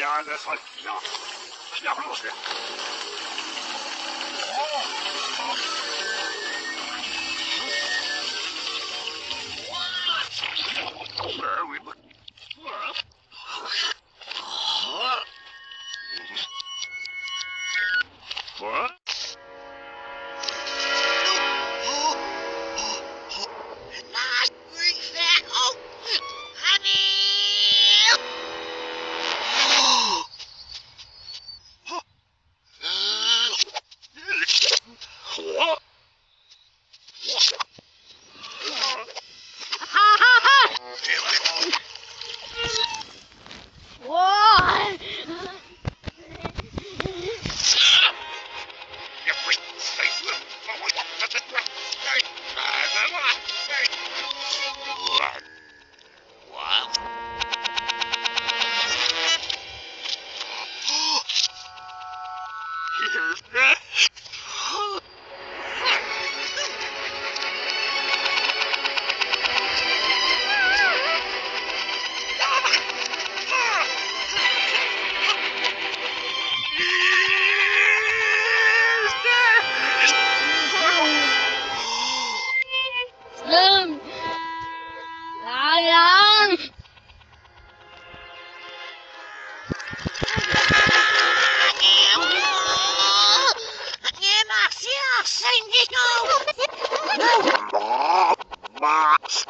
Ja, das war Oh. What? What,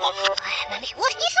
Vor allem nicht wurscht, die so.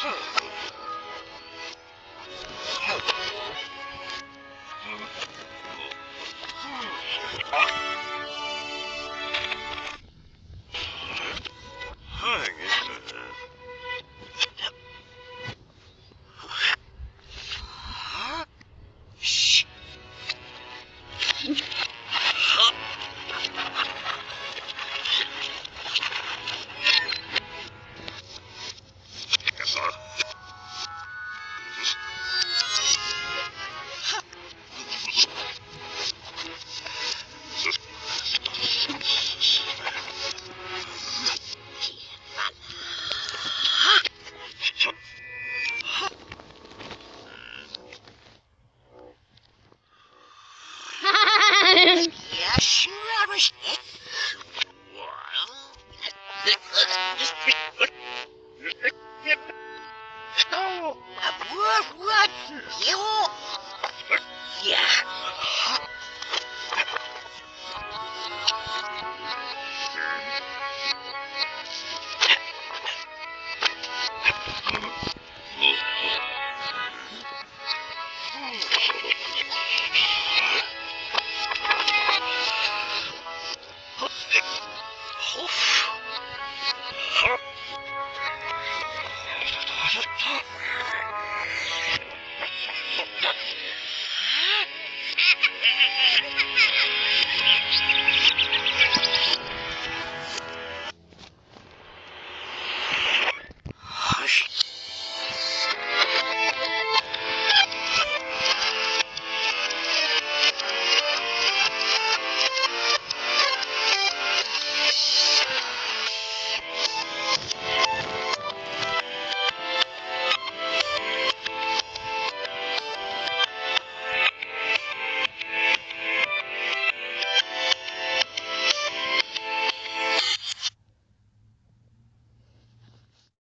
Shh. What? What? You? Yeah.